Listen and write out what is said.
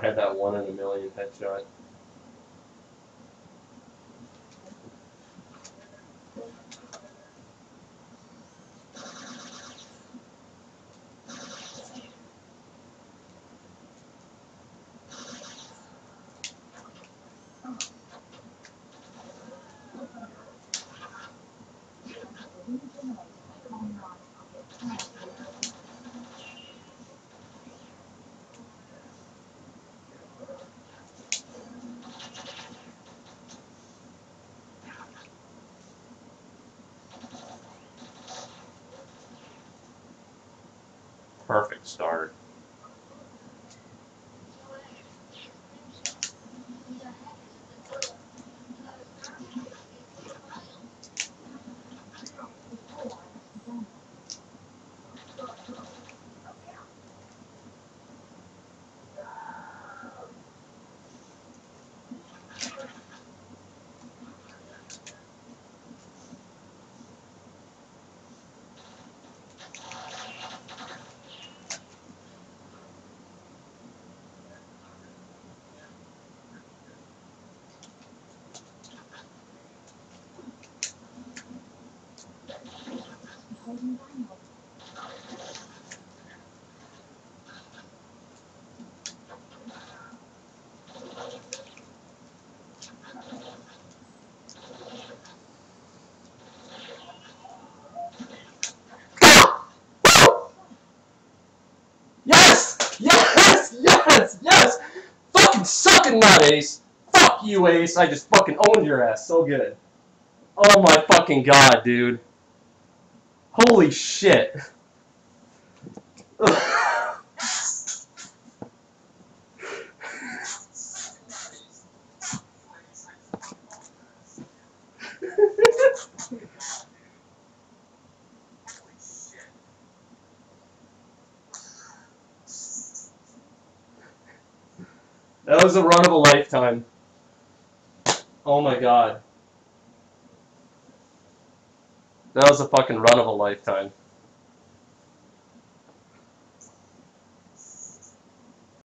I had that one in a million headshot. Perfect start. Yes! Yes! Yes! Yes! Fucking sucking nut, Ace! Fuck you, Ace! I just fucking owned your ass so good. Oh my fucking god, dude. Holy shit. That was a run of a lifetime. Oh my god. That was a fucking run of a lifetime.